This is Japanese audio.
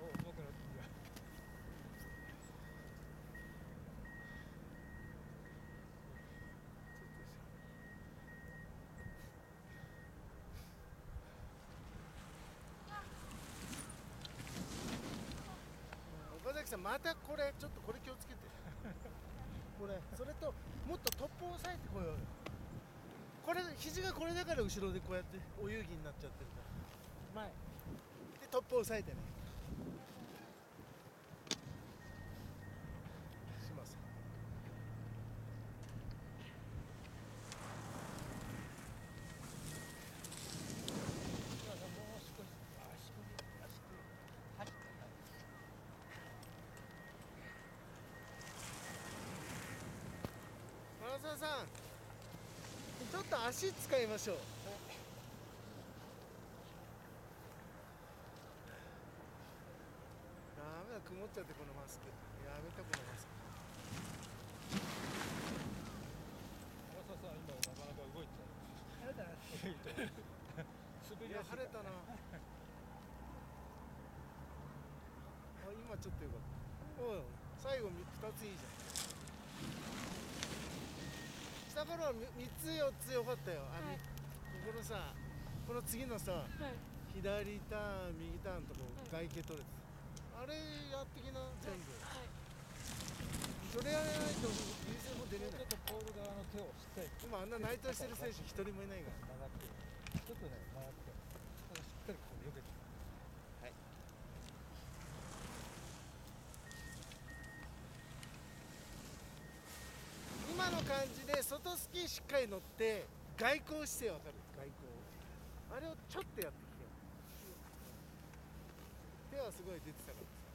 おうまくなってんじゃん岡崎さんまたこれちょっとこれ気をつけてこれそれともっとトップを押さえてこようよこれ肘がこれだから後ろでこうやってお遊戯になっちゃってるから。前。でトップを押さえてね。します。もう少し足首足首足首はい。花澤さんちょっと足使いましょう。ダメだ曇っちゃってこのマスク。やめたこのマスク。さん今なかなか動いてやだない滑りや晴れたな。あ今ちょっとよかった。おい最後2ついいじゃん下からは3つ4つよかったよ。あ、はい。みここのさこの次のさはい。左ターン右ターンとこはい。外形取れてた、あれやってきな全部。はい。それやらないと優先も出れない。ちょっとポール側の手をしっかり。今あんな内藤してる選手一人もいないから長くちょっとね長くてただしっかりこう避けてはい今の感じで外スキーしっかり乗って外交姿勢わかる？外交。あれをちょっとやってきて。手はすごい出てたから。